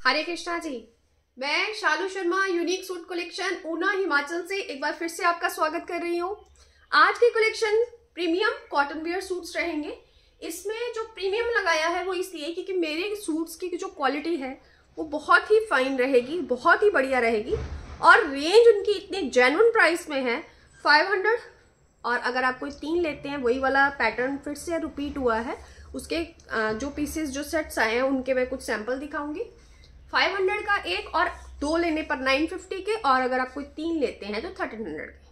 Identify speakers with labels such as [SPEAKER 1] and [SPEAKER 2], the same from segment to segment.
[SPEAKER 1] हरे कृष्णा जी, मैं Shalu Sharma unique suit collection Una Himachal से एक बार फिर से आपका स्वागत कर रही हूँ। आज की collection premium cotton wear suits रहेंगे। इसमें जो प्रीमियम लगाया है वो इसलिए क्योंकि मेरे सूट्स की जो क्वालिटी है, वो बहुत ही फाइन रहेगी, बहुत ही बढ़िया रहेगी। और रेंज उनकी इतनी जेनुअन प्राइस में है 500 और अगर आप कोई तीन लेते हैं, वही वाला पैटर्न फिर से रिपीट हुआ है, उसके जो पीसेस जो सेट्स आए हैं, उनके मैं कुछ सैंपल दिखाऊँगी। 500 का एक और दो लेने पर 950 के, और अगर आप कोई तीन लेते हैं तो 1300 के।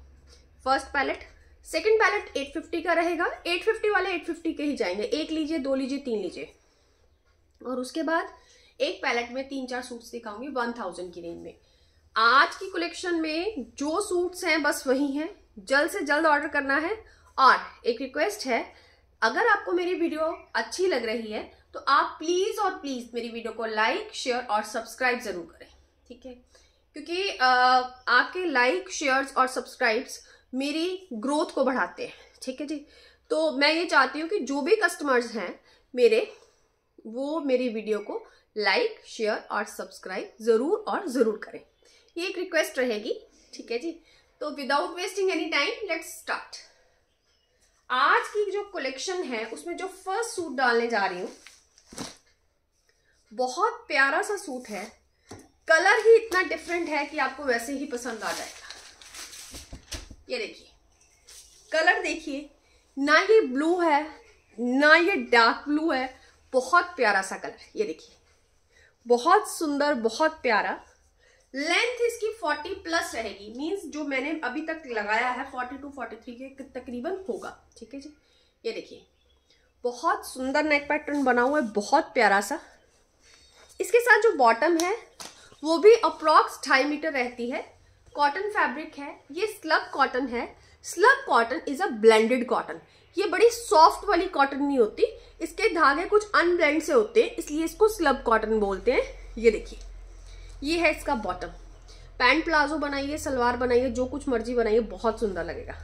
[SPEAKER 1] फ़र्स्ट पैलेट सेकेंड पैलेट 850 का रहेगा। 850 वाले 850 के ही जाएँगे। एक लीजिए, दो लीजिए, तीन लीजिए। और उसके बाद एक पैलेट में तीन चार सूट्स दिखाऊँगी 1000 की रेंज में। आज की कलेक्शन में जो सूट्स हैं, बस वही हैं। जल्द से जल्द ऑर्डर करना है। और एक रिक्वेस्ट है, अगर आपको मेरी वीडियो अच्छी लग रही है तो आप प्लीज़ और प्लीज़ मेरी वीडियो को लाइक शेयर और सब्सक्राइब ज़रूर करें, ठीक है? क्योंकि आपके लाइक शेयर्स और सब्सक्राइब्स मेरी ग्रोथ को बढ़ाते हैं, ठीक है जी? तो मैं ये चाहती हूँ कि जो भी कस्टमर्स हैं मेरे, वो मेरी वीडियो को लाइक शेयर और सब्सक्राइब ज़रूर और ज़रूर करें। ये एक रिक्वेस्ट रहेगी, ठीक है जी? तो without wasting any time let's start आज की जो कलेक्शन है, उसमें जो फ़र्स्ट सूट डालने जा रही हूँ बहुत प्यारा सा सूट है। कलर ही इतना डिफरेंट है कि आपको वैसे ही पसंद आ जाएगा। ये देखिए। कलर देखिए। ना ये ब्लू है, ना ये डार्क ब्लू है। बहुत प्यारा सा कलर। ये देखिए। बहुत सुंदर, बहुत प्यारा। लेंथ इसकी 40 प्लस रहेगी। मींस जो मैंने अभी तक लगाया है 40 टू 43 के तकरीबन होगा। ठीक है जी? ये देखिए। बहुत सुंदर नेक पैटर्न बना हुआ है, बहुत प्यारा सा। इसके साथ जो बॉटम है, वो भी अप्रॉक्स ढाई मीटर रहती है। कॉटन फैब्रिक है, ये स्लब कॉटन है। Slub cotton is a blended cotton ये बड़ी सॉफ्ट वाली कॉटन नहीं होती, इसके धागे कुछ अनब्लेंड से होते हैं, इसलिए इसको स्लब कॉटन बोलते हैं। ये देखिए, ये है इसका बॉटम पैंट प्लाजो बनाइए, सलवार बनाइए, जो कुछ मर्ज़ी बनाइए, बहुत सुंदर लगेगा।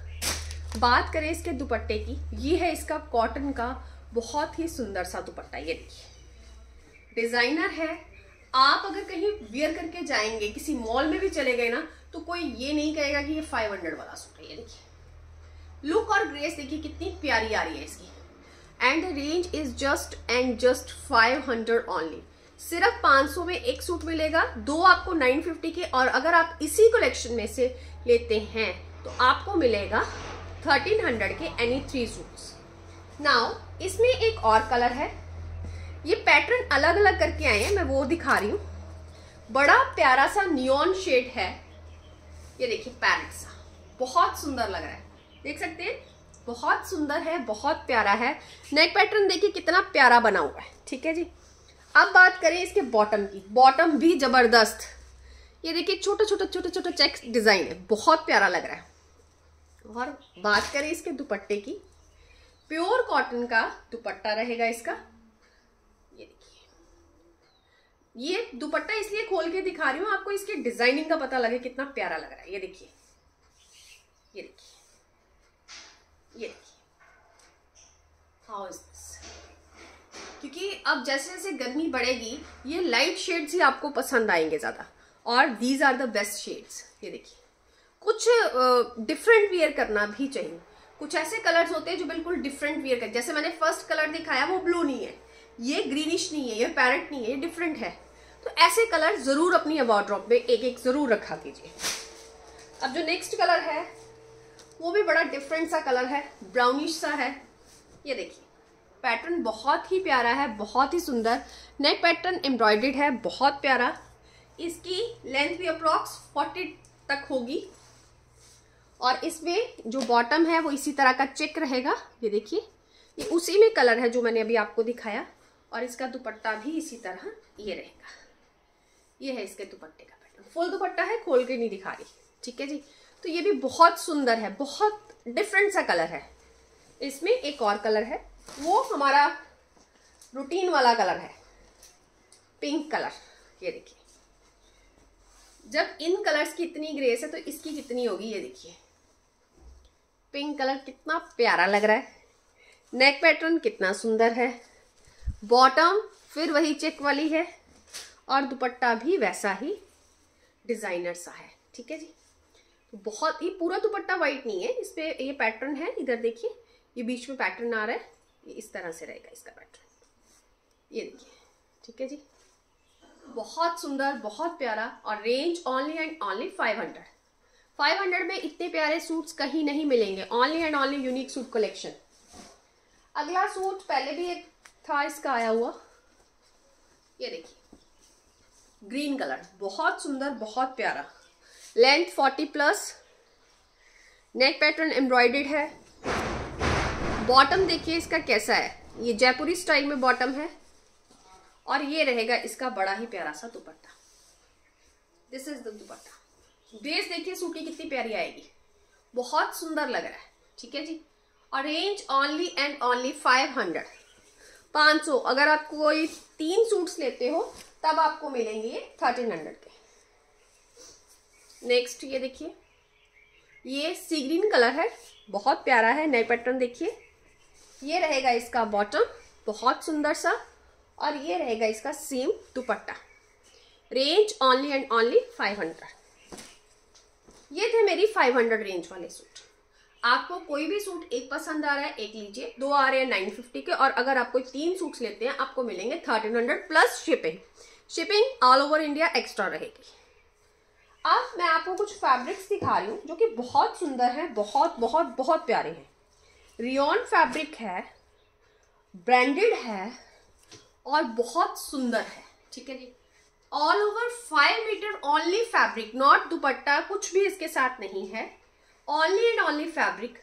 [SPEAKER 1] बात करें इसके दुपट्टे की, ये है इसका कॉटन का बहुत ही सुंदर सा दुपट्टा ये देखिए। डिज़ाइनर है। आप अगर कहीं वियर करके जाएँगे, किसी मॉल में भी चले गए ना तो कोई ये नहीं कहेगा कि ये 500 वाला सूट है, ये देखिए। लुक और ग्रेस देखिए, कितनी प्यारी आ रही है इसकी। And range is just and just 500 only सिर्फ़ 500 में एक सूट मिलेगा, दो आपको 950 के, और अगर आप इसी कलेक्शन में से लेते हैं तो आपको मिलेगा 1300 के एनी थ्री सूट्स नाउ इसमें एक और कलर है। ये पैटर्न अलग अलग करके आए हैं, मैं वो दिखा रही हूँ। बड़ा प्यारा सा नियॉन शेड है। ये देखिए पैरेट सा। बहुत सुंदर लग रहा है। देख सकते हैं? बहुत सुंदर है, बहुत प्यारा है। नेक पैटर्न देखिए, कितना प्यारा बना हुआ है। ठीक है जी? अब बात करें इसके बॉटम की। बॉटम भी ज़बरदस्त। ये देखिए छोटे छोटे छोटे छोटे चेक डिज़ाइन है। बहुत प्यारा लग रहा है। और बात करें इसके दुपट्टे की। प्योर कॉटन का दुपट्टा रहेगा इसका। ये देखिए। ये दुपट्टा इसलिए खोल के दिखा रही हूँ, आपको इसके डिज़ाइनिंग का पता लगे कितना प्यारा लग रहा है। ये देखिए। ये देखिए। ये देखिए। क्योंकि अब जैसे जैसे गर्मी बढ़ेगी, ये लाइट शेड्स ही आपको पसंद आएँगे ज़्यादा। और these are the best shades ये देखिए। कुछ डिफरेंट वियर करना भी चाहिए। कुछ ऐसे कलर्स होते हैं जो बिल्कुल डिफरेंट वियर कर जैसे मैंने फ़र्स्ट कलर दिखाया, वो ब्लू नहीं है। ये ग्रीनिश नहीं है, ये पैरेट नहीं है, ये डिफरेंट है। तो ऐसे कलर ज़रूर अपनी वार्ड्रॉप में एक एक ज़रूर रखा कीजिए। अब जो नेक्स्ट कलर है, वो भी बड़ा डिफरेंट सा कलर है ब्राउनिश सा है। ये देखिए पैटर्न बहुत ही प्यारा है, बहुत ही सुंदर। नेक पैटर्न एम्ब्रॉयडेड है, बहुत प्यारा। इसकी लेंथ भी अप्रॉक्स 40 तक होगी। और इसमें जो बॉटम है, वो इसी तरह का चेक रहेगा। ये देखिए, ये उसी में कलर है जो मैंने अभी आपको दिखाया। और इसका दुपट्टा भी इसी तरह ये रहेगा। ये है इसके दुपट्टे का पैटर्न फुल दुपट्टा है, खोल के नहीं दिखा रही। ठीक है जी? तो ये भी बहुत सुंदर है, बहुत डिफरेंट सा कलर है। इसमें एक और कलर है। वो हमारा रूटीन वाला कलर है। पिंक कलर ये देखिए। जब इन कलर्स की इतनी ग्रेस है तो इसकी कितनी होगी ये देखिए। पिंक कलर कितना प्यारा लग रहा है। नेक पैटर्न कितना सुंदर है। बॉटम फिर वही चेक वाली है, और दुपट्टा भी वैसा ही डिज़ाइनर सा है, ठीक है जी? तो बहुत ही, पूरा दुपट्टा वाइट नहीं है, इस पर ये पैटर्न है, इधर देखिए, ये बीच में पैटर्न आ रहा है, ये इस तरह से रहेगा इसका पैटर्न ये देखिए, ठीक है जी? बहुत सुंदर, बहुत प्यारा और range only and only five hundred five hundred में इतने प्यारे सूट्स कहीं नहीं मिलेंगे। Only and only unique suit collection अगला सूट पहले भी एक था, इसका आया हुआ। ये देखिए। ग्रीन कलर बहुत सुंदर, बहुत प्यारा। Length forty plus neck pattern embroidered है। बॉटम देखिए इसका कैसा है। ये जयपुरी स्टाइल में बॉटम है। और ये रहेगा इसका बड़ा ही प्यारा सा dupatta. This is the dupatta. Base देखिए सूट की कितनी प्यारी आएगी। बहुत सुंदर लग रहा है, ठीक है जी? और range only and only five hundred पाँच सौ। अगर आप कोई तीन सूट्स लेते हो, तब आपको मिलेंगे ये थर्टीन हंड्रेड के। नेक्स्ट ये देखिए। ये सी ग्रीन कलर है। बहुत प्यारा है, नए पैटर्न देखिए। ये रहेगा इसका बॉटम बहुत सुंदर सा। और ये रहेगा इसका same dupatta. Range only and five hundred ये थे मेरी फाइव हंड्रेड रेंज वाले सूट आपको कोई भी सूट एक पसंद आ रहा है, एक लीजिए। दो आ रहे हैं नाइन फिफ्टी के और अगर आप कोई तीन सूट्स लेते हैं, आपको मिलेंगे thirteen hundred plus shipping shipping all over India extra रहेगी। अब मैं आपको कुछ फैब्रिक्स दिखा रही हूँ, जो कि बहुत सुंदर है, बहुत बहुत बहुत प्यारे हैं। रियोन फैब्रिक है ब्रांडेड है और बहुत सुंदर है, ठीक है जी? All over five metre only fabric not dupatta, कुछ भी इसके साथ नहीं है। Only and only fabric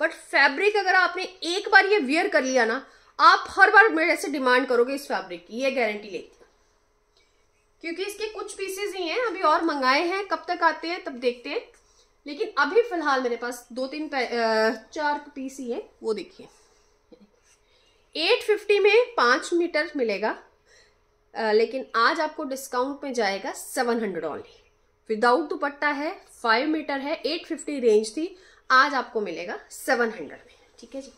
[SPEAKER 1] but fabric अगर आपने एक बार ये वियर कर लिया ना, आप हर बार मेरे से डिमांड करोगे इस फैब्रिक की, ये गारंटी लेती क्योंकि इसके कुछ पीसेस ही हैं, अभी और मंगाए हैं, कब तक आते हैं, तब देखते हैं। लेकिन अभी फ़िलहाल मेरे पास दो तीन चार पीस ही है, वो देखिए। 850 में पाँच मीटर मिलेगा। आ, लेकिन आज आपको डिस्काउंट में जाएगा 700 हंड्रेड ऑनली विदाउट दुपट्टा है फाइव मीटर है 850 रेंज थी आज आपको मिलेगा 700 में। ठीक है जी?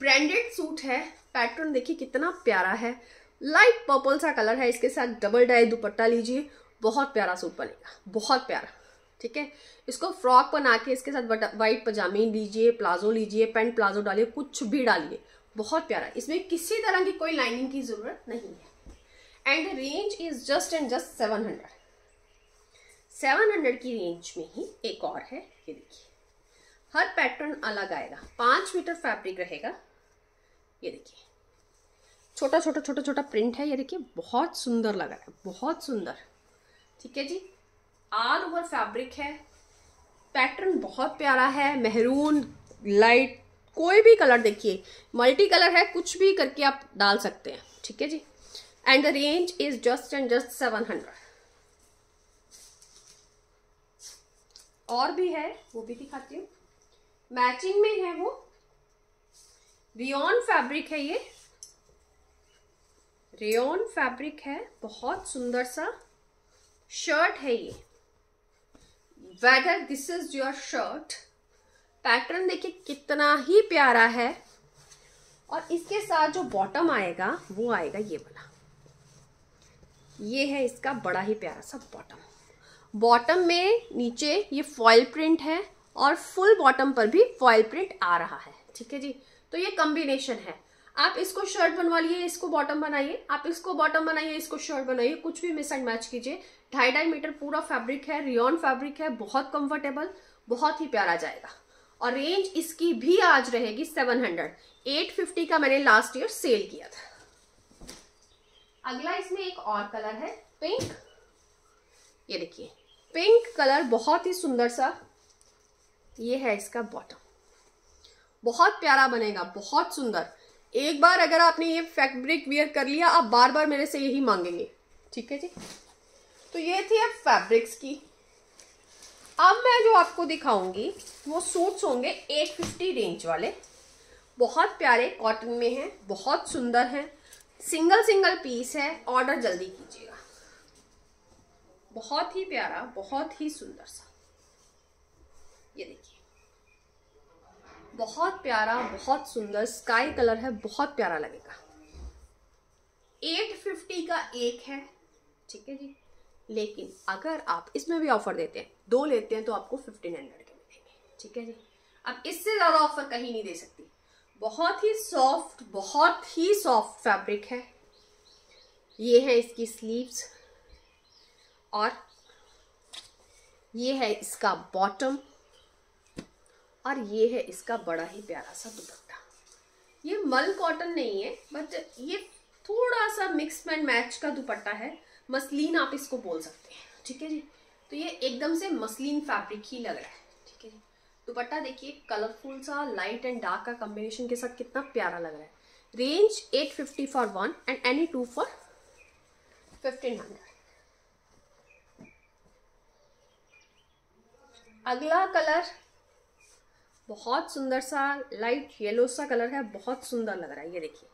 [SPEAKER 1] ब्रांडेड सूट है पैटर्न देखिए कितना प्यारा है। लाइट पर्पल सा कलर है इसके साथ डबल डाई दुपट्टा लीजिए बहुत प्यारा सूट बनेगा बहुत प्यारा। ठीक है? इसको फ्रॉक बना के इसके साथ वाइट पजामी लीजिए, प्लाजो लीजिए, पेंट, प्लाजो डालिए, कुछ भी डालिए। बहुत प्यारा। इसमें किसी तरह की कोई लाइनिंग की ज़रूरत नहीं है। And range is just and just seven hundred seven hundred की रेंज में ही एक और है, ये देखिए। हर पैटर्न अलग आएगा। पाँच मीटर फैब्रिक रहेगा। ये देखिए। छोटा छोटा छोटा छोटा प्रिंट है, ये देखिए। बहुत सुंदर लग रहा है। बहुत सुंदर। ठीक है जी? ऑल ओवर फैब्रिक है। पैटर्न बहुत प्यारा है मेहरून लाइट कोई भी कलर देखिए। मल्टी कलर है, कुछ भी करके आप डाल सकते हैं, ठीक है जी? And the range is just and just seven hundred और भी है, वो भी दिखाती हूँ। मैचिंग में है वो। रियोन फैब्रिक है ये। रियोन फैब्रिक है, बहुत सुंदर सा। शर्ट है ये। Whether this is your shirt pattern देखिए कितना ही प्यारा है। और इसके साथ जो बॉटम आएगा, वो आएगा ये वाला। ये है इसका बड़ा ही प्यारा सा बॉटम बॉटम में नीचे ये फॉइल प्रिंट है और फुल बॉटम पर भी फॉइल प्रिंट आ रहा है। ठीक है जी? तो ये कॉम्बिनेशन है। आप इसको शर्ट बनवा लिए इसको बॉटम बनाइए। आप इसको बॉटम बनाइए, इसको शर्ट बनाइए। कुछ भी मिस एंड मैच कीजिए। ढाई ढाई मीटर पूरा फैब्रिक है रियॉन फैब्रिक है, बहुत कंफर्टेबल बहुत ही प्यारा जाएगा। और रेंज इसकी भी आज रहेगी सेवन हंड्रेड एट फिफ्टी का मैंने लास्ट ईयर सेल किया था। अगला इसमें एक और कलर है पिंक ये देखिए पिंक कलर बहुत ही सुंदर सा। ये है इसका बॉटम बहुत प्यारा बनेगा, बहुत सुंदर। एक बार अगर आपने ये फैब्रिक वियर कर लिया, आप बार बार मेरे से यही मांगेंगे। ठीक है जी? तो ये थी अब फैब्रिक्स की। अब मैं जो आपको दिखाऊँगी, वो सूट्स होंगे 850 रेंज वाले। बहुत प्यारे कॉटन में हैं, बहुत सुंदर हैं। सिंगल सिंगल पीस है ऑर्डर जल्दी कीजिएगा। बहुत ही प्यारा, बहुत ही सुंदर सा। ये देखिए। बहुत प्यारा, बहुत सुंदर स्काई कलर है, बहुत प्यारा लगेगा। 850 का एक है, ठीक है जी? लेकिन अगर आप इसमें भी ऑफ़र देते हैं, दो लेते हैं तो आपको 1500 के मिलेंगे, ठीक है जी? अब इससे ज़्यादा ऑफ़र कहीं नहीं दे सकती। बहुत ही सॉफ्ट बहुत ही सॉफ्ट फैब्रिक है। ये है इसकी स्लीव्स और ये है इसका बॉटम और ये है इसका बड़ा ही प्यारा सा दुपट्टा। ये मल कॉटन नहीं है बट ये थोड़ा सा मिक्स एंड मैच का दुपट्टा है। मसलिन आप इसको बोल सकते हैं, ठीक है जी? तो ये एकदम से मसलिन फैब्रिक ही लग रहा है, ठीक है जी? दुपट्टा देखिए कलरफुल सा लाइट एंड डार्क का कॉम्बिनेशन के साथ कितना प्यारा लग रहा है। Range 850 for one and any two for 1500 अगला कलर बहुत सुंदर सा लाइट येलो सा कलर है, बहुत सुंदर लग रहा है, ये देखिए।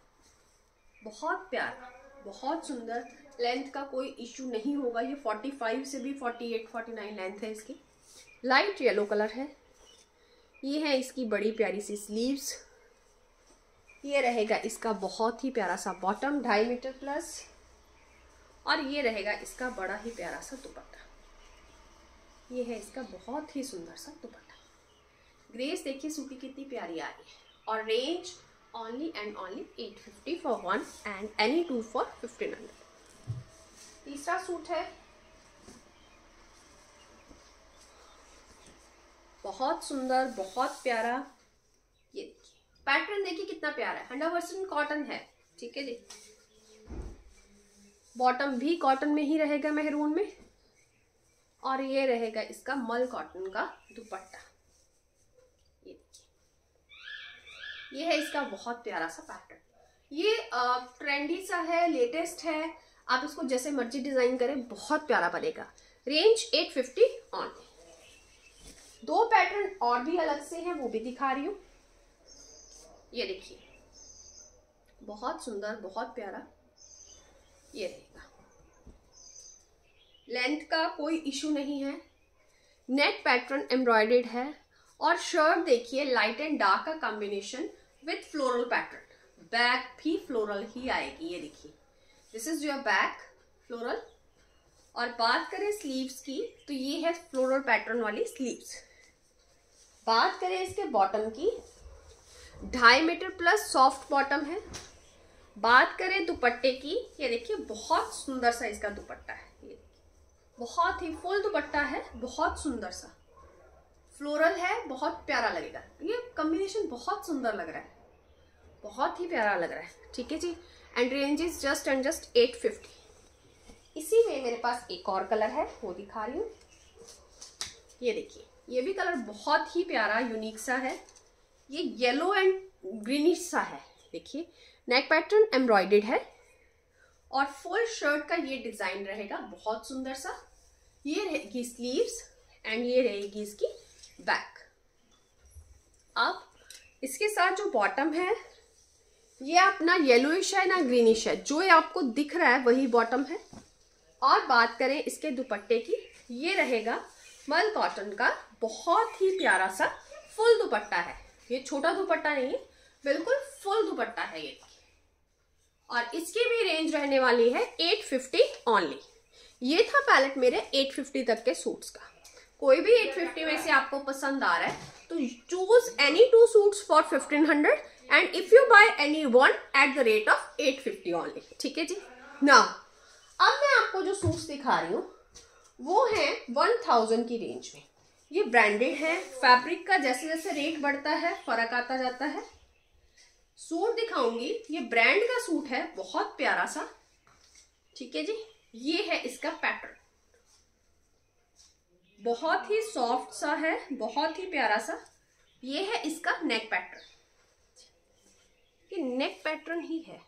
[SPEAKER 1] बहुत प्यारा, बहुत सुंदर। लेंथ का कोई इशू नहीं होगा, ये 45 से भी 48 49 लेंथ है इसकी। लाइट येलो कलर है। ये है इसकी बड़ी प्यारी सी स्लीव्स ये रहेगा इसका बहुत ही प्यारा सा बॉटम ढाई मीटर प्लस और ये रहेगा इसका बड़ा ही प्यारा सा दुपट्टा। ये है इसका बहुत ही सुंदर सा दुपट्टा। ग्रेस देखिए सूटी कितनी प्यारी आ रही है। और range only and only eight fifty for one and any two for fifteen hundred तीसरा सूट है। बहुत सुंदर, बहुत प्यारा। ये देखिए पैटर्न देखिए कितना प्यारा है। हंड्रेड परसेंट कॉटन है, ठीक है जी। बॉटम भी कॉटन में ही रहेगा मेहरून में। और ये रहेगा इसका मल कॉटन का दुपट्टा। ये है इसका बहुत प्यारा सा पैटर्न ये ट्रेंडी सा है लेटेस्ट है. आप इसको जैसे मर्ज़ी डिज़ाइन करें, बहुत प्यारा बनेगा. रेंज 850 ऑन दो पैटर्न और भी अलग से हैं, वो भी दिखा रही हूँ. ये देखिए. बहुत सुंदर, बहुत प्यारा. ये रहेगा. लेंथ का कोई इशू नहीं है. नेट पैटर्न एम्ब्रॉयडेड है. और शर्ट देखिए लाइट एंड डार्क का combination with floral pattern back भी फ्लोरल ही आएगी, ये देखिए। This is your back floral और बात करें स्लीव्स की तो ये है फ्लोरल पैटर्न वाली स्लीव्स बात करें इसके बॉटम की। ढाई मीटर प्लस सॉफ्ट बॉटम है। बात करें दुपट्टे की, ये देखिए बहुत सुंदर सा इसका दुपट्टा है। ये देखिए, बहुत ही फुल दुपट्टा है, बहुत सुंदर सा। फ्लोरल है, बहुत प्यारा लगेगा। ये कॉम्बिनेशन बहुत सुंदर लग रहा है। बहुत ही प्यारा लग रहा है। ठीक है जी? And range is just and just eight fifty इसी में मेरे पास एक और कलर है, वो दिखा रही हूँ। ये देखिए, ये भी कलर बहुत ही प्यारा यूनिक सा है। ये येलो एंड ग्रीनिश सा है। देखिए नेक पैटर्न एम्ब्रॉयडेड है। और फुल शर्ट का ये डिज़ाइन रहेगा, बहुत सुंदर सा। ये रहेगी स्लीव्स एंड ये रहेगी इसकी बैक। अब इसके साथ जो बॉटम है, ये अपना येलोइश है ना ग्रीनिश है। जो ये आपको दिख रहा है, वही बॉटम है। और बात करें इसके दुपट्टे की, ये रहेगा मल कॉटन का बहुत ही प्यारा सा फुल दुपट्टा है। ये छोटा दुपट्टा नहीं है, बिल्कुल फुल दुपट्टा है ये। और इसकी भी रेंज रहने वाली है 850 ओनली ये था पैलेट मेरे 850 तक के सूट्स का। कोई भी 850 में से आपको पसंद आ रहा है तो choose any two suits for 1500 and if you buy any one at the rate of 850 only ठीक है जी? ना अब मैं आपको जो सूट्स दिखा रही हूँ, वो है 1000 की रेंज में। ये ब्रांडेड है फैब्रिक का जैसे जैसे रेट बढ़ता है, फ़र्क आता जाता है। सूट दिखाऊँगी, ये ब्रांड का सूट है, बहुत प्यारा सा। ठीक है जी? ये है इसका पैटर्न बहुत ही सॉफ्ट सा है, बहुत ही प्यारा सा। ये है इसका नेक पैटर्न ये नेक पैटर्न ही है।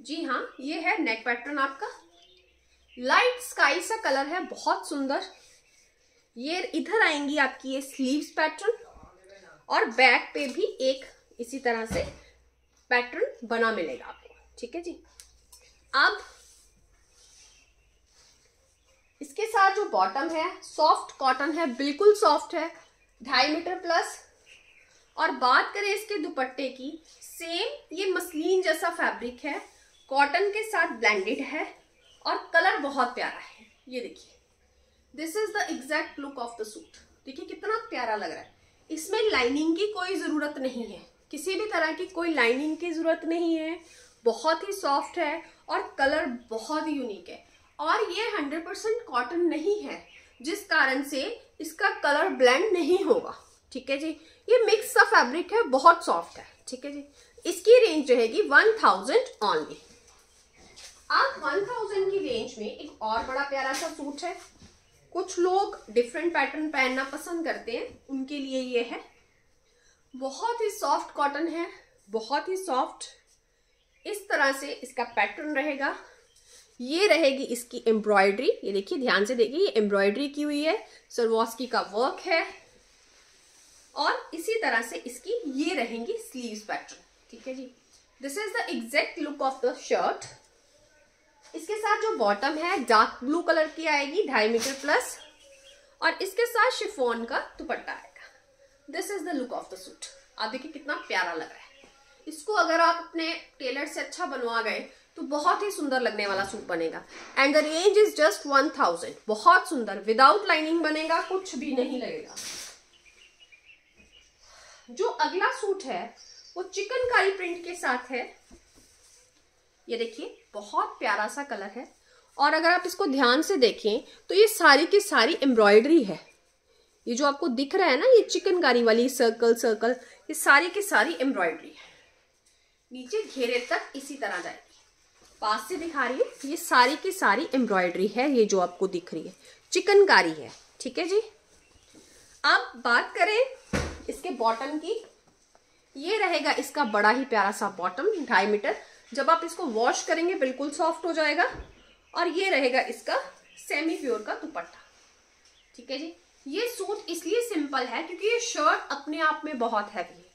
[SPEAKER 1] जी हाँ ये है नेक पैटर्न आपका। लाइट स्काई सा कलर है, बहुत सुंदर। ये इधर आएँगी आपकी ये स्लीव्स पैटर्न और बैक पे भी एक इसी तरह से पैटर्न बना मिलेगा आपको। ठीक है जी? अब इसके साथ जो बॉटम है सॉफ्ट कॉटन है, बिल्कुल सॉफ्ट है, ढाई मीटर प्लस और बात करें इसके दुपट्टे की सेम ये मसलिन जैसा फैब्रिक है कॉटन के साथ ब्लेंडेड है और कलर बहुत प्यारा है। ये देखिए this is the exact look of the suit देखिए कितना प्यारा लग रहा है। इसमें लाइनिंग की कोई ज़रूरत नहीं है। किसी भी तरह की कोई लाइनिंग की ज़रूरत नहीं है। बहुत ही सॉफ्ट है और कलर बहुत ही यूनिक है। और ये हंड्रेड परसेंट कॉटन नहीं है, जिस कारण से इसका कलर ब्लेंड नहीं होगा। ठीक है जी? ये मिक्स सा फैब्रिक है, बहुत सॉफ्ट है। ठीक है जी? इसकी रेंज रहेगी वन थाउज़ेंड ऑनली अब वन थाउज़ेंड की रेंज में एक और बड़ा प्यारा सा सूट है। कुछ लोग डिफरेंट पैटर्न पहनना पसंद करते हैं, उनके लिए ये है। बहुत ही सॉफ्ट कॉटन है, बहुत ही सॉफ्ट इस तरह से इसका पैटर्न रहेगा। ये रहेगी इसकी एम्ब्रॉयडरी ये देखिए, ध्यान से देखिए, ये एम्ब्रॉयडरी की हुई है सरवॉस्की का वर्क है। और इसी तरह से इसकी ये रहेंगी स्लीव्स पैटर्न ठीक है जी? This is the exact look of the shirt इसके साथ जो बॉटम है डार्क ब्लू कलर की आएगी, ढाई मीटर प्लस और इसके साथ शिफोन का दुपट्टा आएगा। This is the look of the suit आप देखिए कितना प्यारा लग रहा है। इसको अगर आप अपने टेलर से अच्छा बनवा गए तो बहुत ही सुंदर लगने वाला सूट बनेगा। And the range is just one thousand बहुत सुंदर। विदाउट लाइनिंग बनेगा, कुछ भी नहीं लगेगा। जो अगला सूट है, वो चिकनकारी प्रिंट के साथ है। ये देखिए, बहुत प्यारा सा कलर है। और अगर आप इसको ध्यान से देखें तो ये सारी की सारी एम्ब्रॉयडरी है। ये जो आपको दिख रहा है ना, ये चिकनकारी वाली सर्कल सर्कल ये सारी की सारी एम्ब्रॉयडरी है। नीचे घेरे तक इसी तरह जाएगी। पास से दिखा रही है। ये सारी की सारी एम्ब्रॉयडरी है, ये जो आपको दिख रही है। चिकनकारी है, ठीक है जी? अब बात करें इसके बॉटम की। ये रहेगा इसका बड़ा ही प्यारा सा बॉटम, ढाई मीटर। जब आप इसको वॉश करेंगे, बिल्कुल सॉफ्ट हो जाएगा। और ये रहेगा इसका सेमी प्योर का दुपट्टा। ठीक है जी? ये सूट इसलिए सिंपल है क्योंकि ये शर्ट अपने आप में बहुत हैवी है।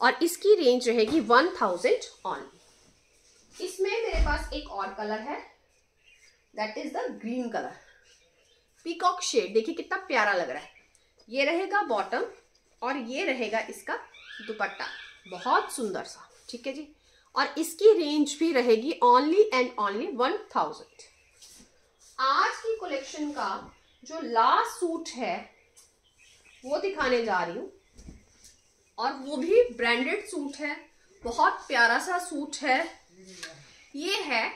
[SPEAKER 1] और इसकी रेंज रहेगी वन थाउज़ेंड ऑनली इसमें मेरे पास एक और कलर है. That is the green colour peacock shade देखिए कितना प्यारा लग रहा है. ये रहेगा बॉटम और ये रहेगा इसका दुपट्टा. बहुत सुंदर सा. ठीक है जी? और इसकी रेंज भी रहेगी only and only one thousand आज की कलेक्शन का जो लास्ट सूट है, वो दिखाने जा रही हूँ. और वो भी ब्रांडेड सूट है. बहुत प्यारा सा सूट है. ये है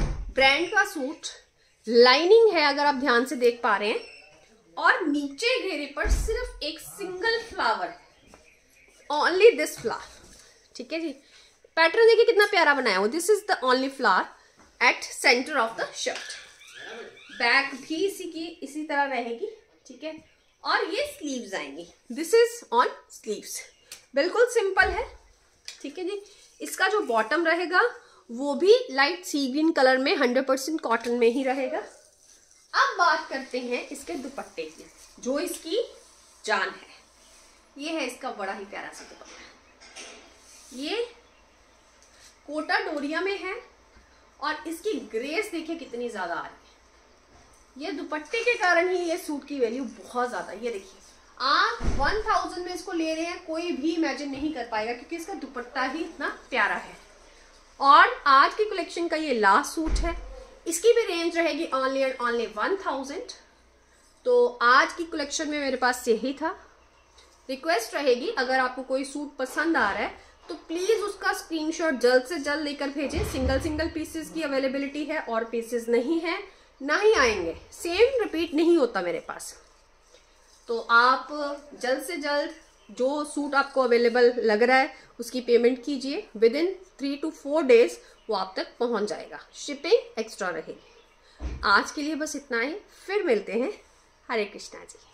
[SPEAKER 1] ब्रांड का सूट। लाइनिंग है अगर आप ध्यान से देख पा रहे हैं। और नीचे घेरे पर सिर्फ़ एक single flower only this flower ठीक है जी? पैटर्न देखिए कितना प्यारा बनाया हुआ। This is the only flower at centre of the shirt back भी इसी की, इसी तरह रहेगी। ठीक है? और ये स्लीव्स आएँगी। दिस इज़ ऑन स्लीव्स बिल्कुल सिंपल है। ठीक है जी? इसका जो बॉटम रहेगा, वो भी लाइट सी ग्रीन कलर में हंड्रेड परसेंट कॉटन में ही रहेगा। अब बात करते हैं इसके दुपट्टे की, जो इसकी जान है। ये है इसका बड़ा ही प्यारा सा दुपट्टा। ये कोटा डोरिया में है और इसकी ग्रेस देखिए कितनी ज़्यादा आ रही है। ये दुपट्टे के कारण ही ये सूट की वैल्यू बहुत ज़्यादा ये देखिए आप वन थाउज़ेंड में इसको ले रहे हैं, कोई भी इमेजिन नहीं कर पाएगा क्योंकि इसका दुपट्टा ही इतना प्यारा है। और आज की कलेक्शन का ये लास्ट सूट है। इसकी भी रेंज रहेगी only and only one thousand तो आज की कलेक्शन में मेरे पास यही था। रिक्वेस्ट रहेगी, अगर आपको कोई सूट पसंद आ रहा है तो प्लीज़ उसका स्क्रीनशॉट जल्द से जल्द लेकर भेजें। सिंगल सिंगल पीसेस की अवेलेबिलिटी है और पीसेस नहीं है, ना ही आएँगे। सेम रिपीट नहीं होता मेरे पास। तो आप जल्द से जल्द जो सूट आपको अवेलेबल लग रहा है, उसकी पेमेंट कीजिए। Within three to four days वो आप तक पहुँच जाएगा। शिपिंग एक्स्ट्रा रहेगी। आज के लिए बस इतना ही। फिर मिलते हैं। हरे कृष्णा जी।